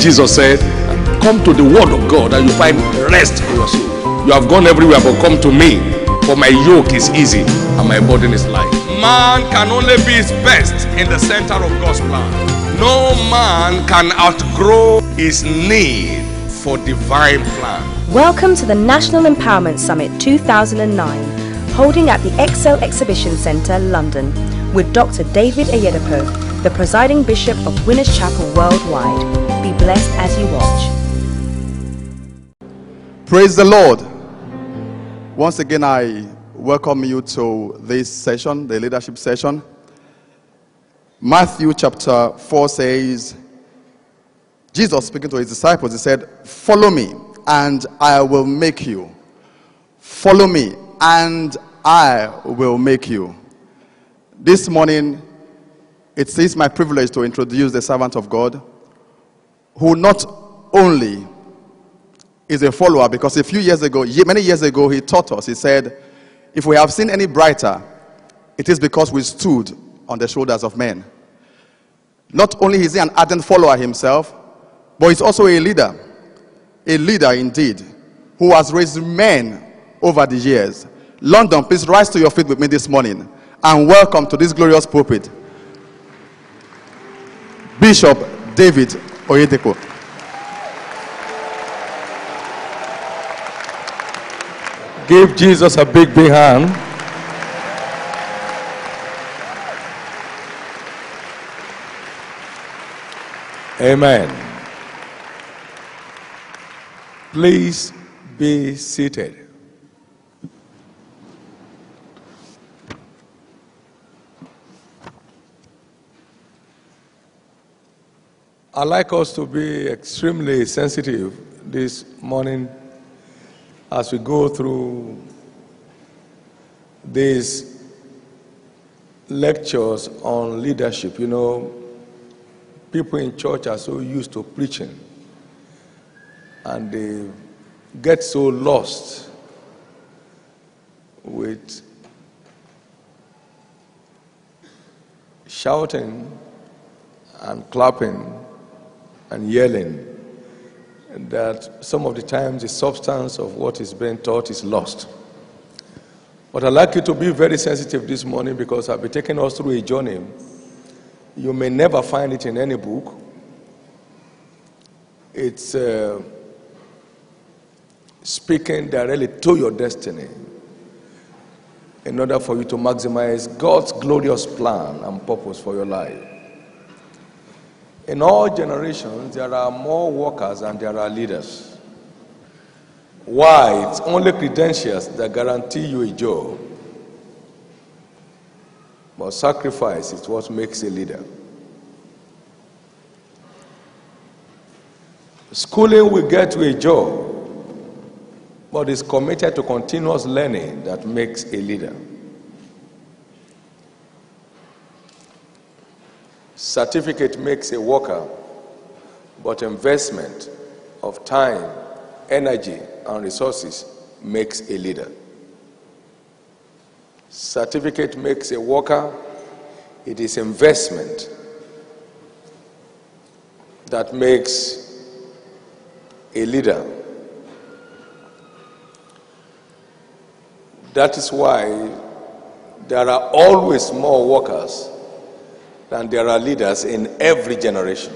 Jesus said, Come to the word of God and you find rest for your soul. You have gone everywhere, but come to me, for my yoke is easy and my burden is light. Man can only be his best in the center of God's plan. No man can outgrow his need for divine plan. Welcome to the National Empowerment Summit 2009, holding at the Excel Exhibition Centre, London, with Dr. David Oyedepo, the presiding Bishop of Winners Chapel Worldwide. Blessed as you watch. Praise the Lord. Once again, I welcome you to this session, the leadership session. Matthew chapter 4 says, Jesus speaking to his disciples, he said, Follow me, and I will make you. Follow me, and I will make you. This morning, it is my privilege to introduce the servant of God who not only is a follower, because a few years ago, many years ago, he taught us, he said, If we have seen any brighter, it is because we stood on the shoulders of men. Not only is he an ardent follower himself, but he's also a leader. A leader indeed, who has raised men over the years. London, please rise to your feet with me this morning and welcome to this glorious pulpit Bishop David Oyedepo. Give Jesus a big, big hand. Amen. Please be seated. I'd like us to be extremely sensitive this morning as we go through these lectures on leadership. You know, people in church are so used to preaching and they get so lost with shouting and clapping and yelling that some of the times the substance of what is being taught is lost. But I'd like you to be very sensitive this morning because I'll be taking us through a journey. You may never find it in any book. It's uh, speaking directly to your destiny in order for you to maximize God's glorious plan and purpose for your life. In all generations, there are more workers than there are leaders. Why? It's only credentials that guarantee you a job. But sacrifice is what makes a leader. Schooling will get you a job, but it's committed to continuous learning that makes a leader. Certificate makes a worker, but investment of time, energy, and resources makes a leader. Certificate makes a worker, it is investment that makes a leader. That is why there are always more workers than there are leaders in every generation.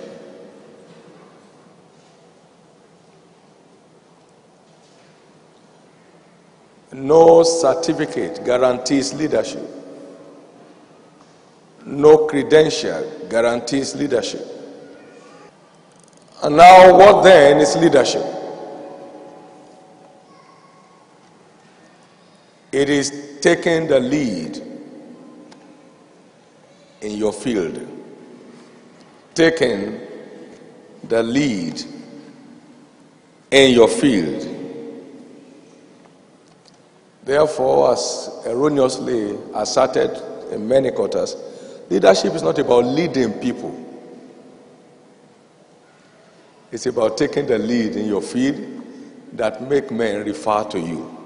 No certificate guarantees leadership. No credential guarantees leadership. And now, what then is leadership? It is taking the lead in your field, taking the lead in your field. Therefore, as erroneously asserted in many quarters, leadership is not about leading people. It's about taking the lead in your field that make men refer to you.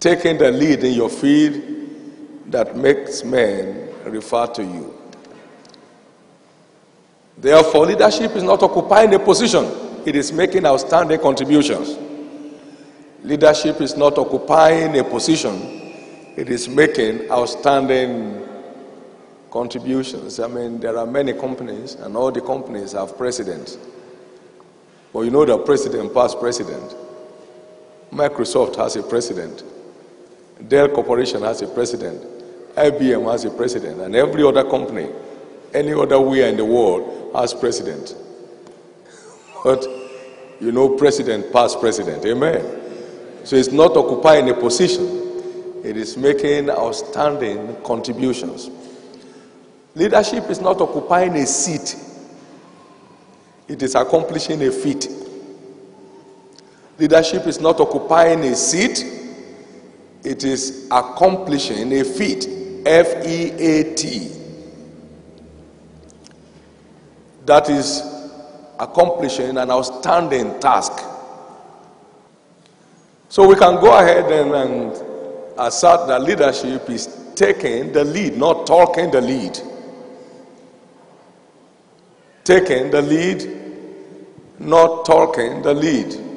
Taking the lead in your field that makes men refer to you. Therefore, leadership is not occupying a position, it is making outstanding contributions. Leadership is not occupying a position, it is making outstanding contributions. I mean, there are many companies, and all the companies have presidents. But you know the president, past president. Microsoft has a president. Dell Corporation has a president. IBM has a president. And every other company, any other way in the world, has president. But you know, president, past president. Amen. So it's not occupying a position, it is making outstanding contributions. Leadership is not occupying a seat, it is accomplishing a feat. Leadership is not occupying a seat, it is accomplishing a feat. F E A T. That is accomplishing an outstanding task. So we can go ahead and, and assert that leadership is taking the lead, not talking the lead. Taking the lead, not talking the lead.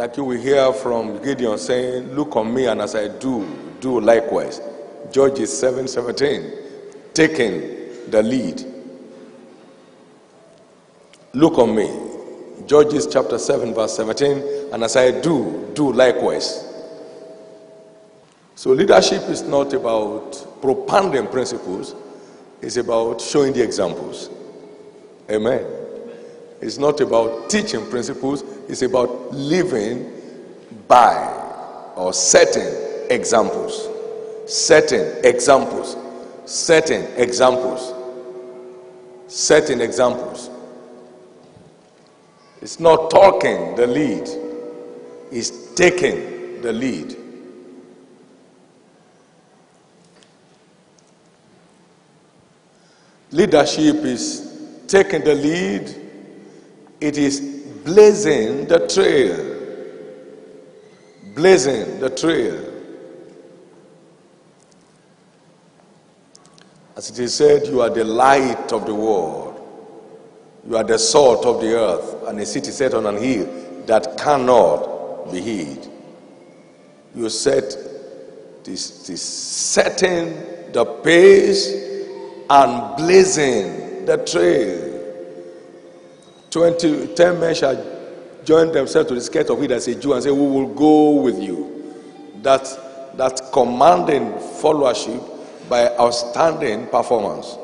Like you will hear from Gideon saying, Look on me, and as I do, do likewise. Judges 7 17, taking the lead. Look on me. Judges chapter 7, verse 17, and as I do, do likewise. So leadership is not about propounding principles, it's about showing the examples. Amen. It's not about teaching principles, it's about living by or setting examples. Setting examples. Setting examples. Setting examples. It's not talking the lead, it's taking the lead. Leadership is taking the lead, it is blazing the trail. Blazing the trail. As it is said, you are the light of the world. You are the salt of the earth, and a city set on an hill that cannot be hid. You set this, this setting the pace and blazing the trail. Twenty ten men shall join themselves to the skirt of it as a Jew and say, We will go with you. That, that commanding followership by outstanding performance.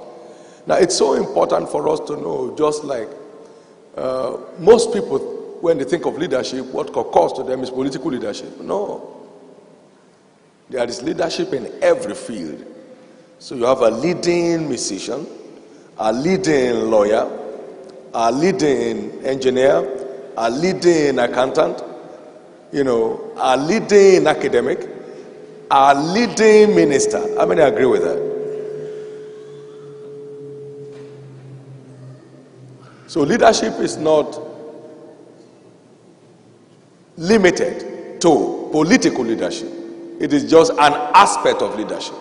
Now, it's so important for us to know, just like uh, most people, when they think of leadership, what occurs to them is political leadership. No. There is leadership in every field. So you have a leading musician, a leading lawyer, a leading engineer, a leading accountant, you know, a leading academic, a leading minister. How many agree with that? So leadership is not limited to political leadership. It is just an aspect of leadership.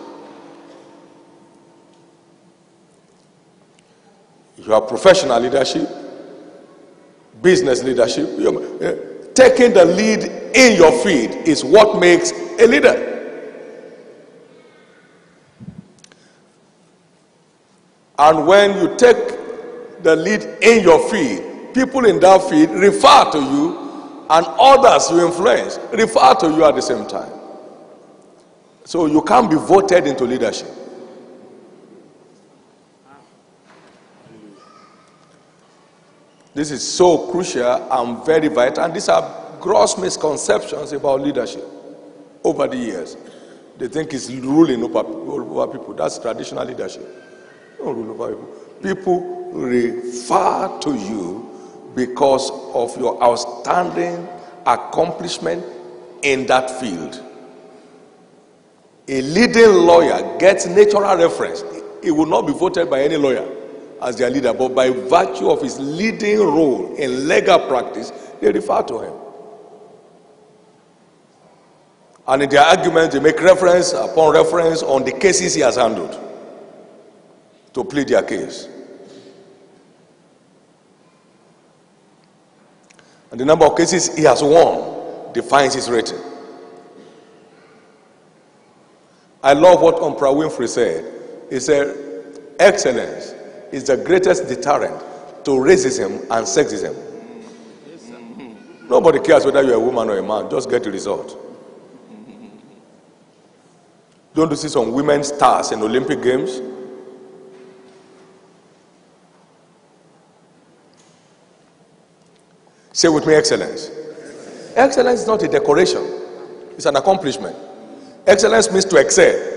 You have professional leadership, business leadership. Eh, taking the lead in your field is what makes a leader. And when you take the lead in your field, people in that field refer to you, and others you influence refer to you at the same time. So you can't be voted into leadership. This is so crucial and very vital, and these are gross misconceptions about leadership over the years. They think it's ruling over, people. That's traditional leadership. Don't rule over people. People refer to you because of your outstanding accomplishment in that field. A leading lawyer gets natural reference. He will not be voted by any lawyer as their leader, but by virtue of his leading role in legal practice, they refer to him. And in their arguments, they make reference upon reference on the cases he has handled to plead their case. And the number of cases he has won defines his rating. I love what Oprah Winfrey said. He said, Excellence is the greatest deterrent to racism and sexism. Nobody cares whether you're a woman or a man, just get the result. Don't you see some women stars in Olympic Games? Say with me, excellence. Excellence is not a decoration, it's an accomplishment. Excellence means to excel.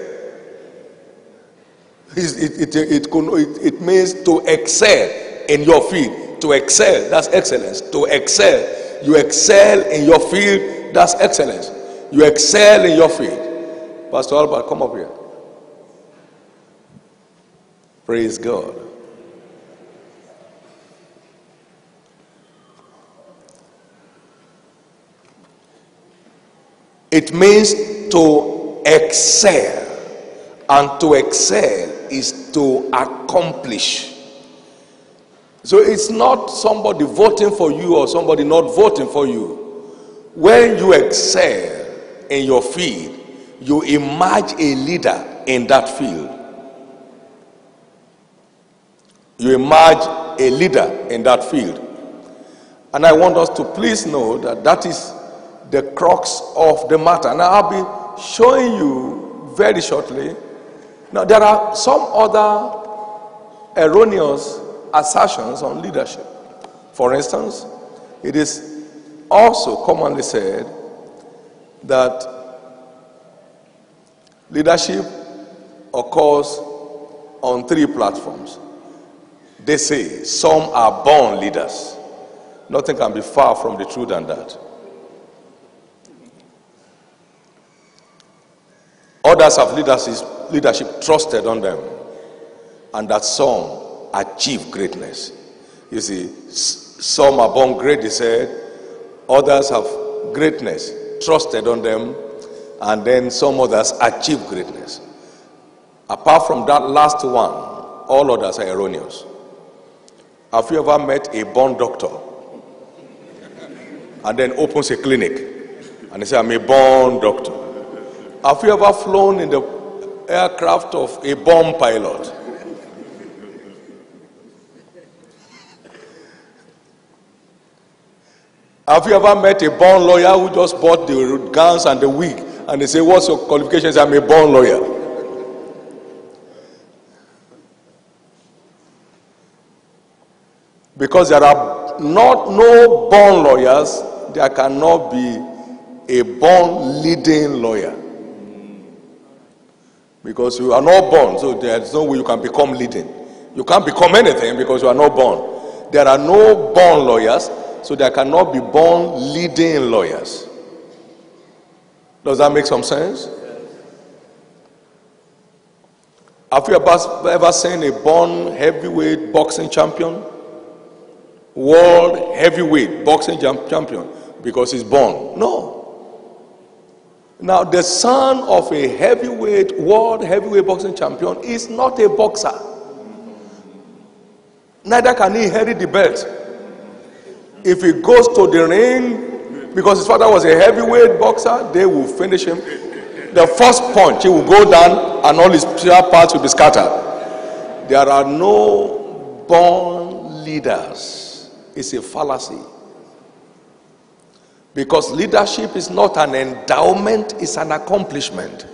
It, it, it, it, means to excel in your field. To excel, that's excellence. To excel. You excel in your field, that's excellence. You excel in your field. Pastor Albert, come up here. Praise God. It means to excel. And to excel is to accomplish. So it's not somebody voting for you or somebody not voting for you. When you excel in your field, you emerge a leader in that field. You emerge a leader in that field. And I want us to please know that that is the crux of the matter. Now, I'll be showing you very shortly. Now, there are some other erroneous assertions on leadership. For instance, it is also commonly said that leadership occurs on three platforms. They say some are born leaders. Nothing can be far from the truth than that. Others have leadership, leadership trusted on them, and that some achieve greatness. You see, some are born great, he said, others have greatness trusted on them, and then some others achieve greatness. Apart from that last one, all others are erroneous. Have you ever met a born doctor and then opens a clinic and he says, I'm a born doctor? Have you ever flown in the aircraft of a bomb pilot? Have you ever met a born lawyer who just bought the gowns and the wig and they say, What's your qualifications? I'm a born lawyer. Because there are not no born lawyers, there cannot be a born leading lawyer. Because you are not born, so there's no way you can become leading. You can't become anything because you are not born. There are no born lawyers, so there cannot be born leading lawyers. Does that make some sense? Have you ever, seen a born heavyweight boxing champion? World heavyweight boxing champion because he's born? No. Now, the son of a heavyweight, world heavyweight boxing champion is not a boxer. Neither can he inherit the belt. If he goes to the ring, because his father was a heavyweight boxer, they will finish him. The first punch, he will go down and all his parts will be scattered. There are no born leaders. It's a fallacy. Because leadership is not an endowment, it's an accomplishment.